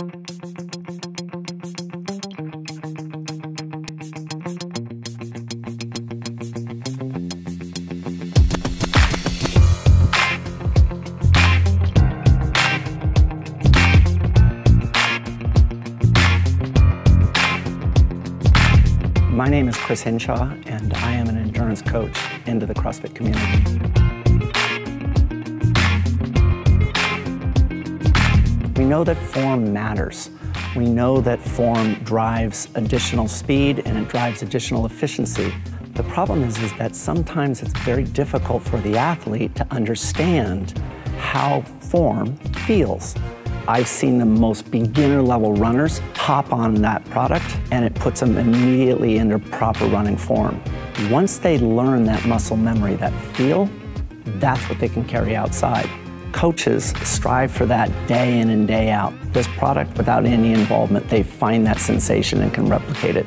My name is Chris Hinshaw, and I am an endurance coach into the CrossFit community. We know that form matters. We know that form drives additional speed and it drives additional efficiency. The problem is, is that sometimes it's very difficult for the athlete to understand how form feels. I've seen the most beginner level runners hop on that product and it puts them immediately into proper running form. Once they learn that muscle memory, that feel, that's what they can carry outside. Coaches strive for that day in and day out. This product, without any involvement, they find that sensation and can replicate it.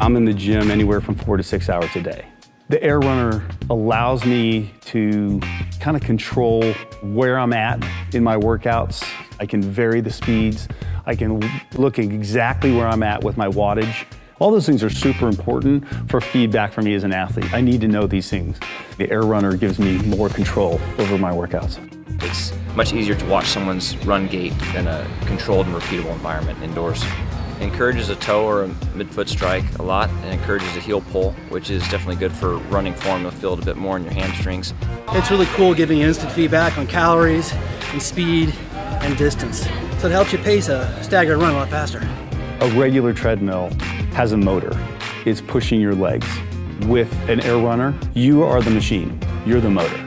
I'm in the gym anywhere from four to six hours a day. The Air Runner allows me to kind of control where I'm at in my workouts. I can vary the speeds. I can look exactly where I'm at with my wattage. All those things are super important for feedback for me as an athlete. I need to know these things. The Air Runner gives me more control over my workouts. It's much easier to watch someone's run gait in a controlled and repeatable environment indoors encourages a toe or a midfoot strike a lot and encourages a heel pull, which is definitely good for running form. You'll feel it a bit more in your hamstrings. It's really cool giving instant feedback on calories and speed and distance. So it helps you pace a staggered run a lot faster. A regular treadmill has a motor. It's pushing your legs. With an air runner, you are the machine. You're the motor.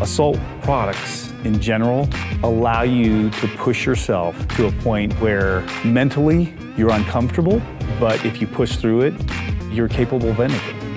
Assault products in general allow you to push yourself to a point where mentally you're uncomfortable, but if you push through it, you're capable of anything.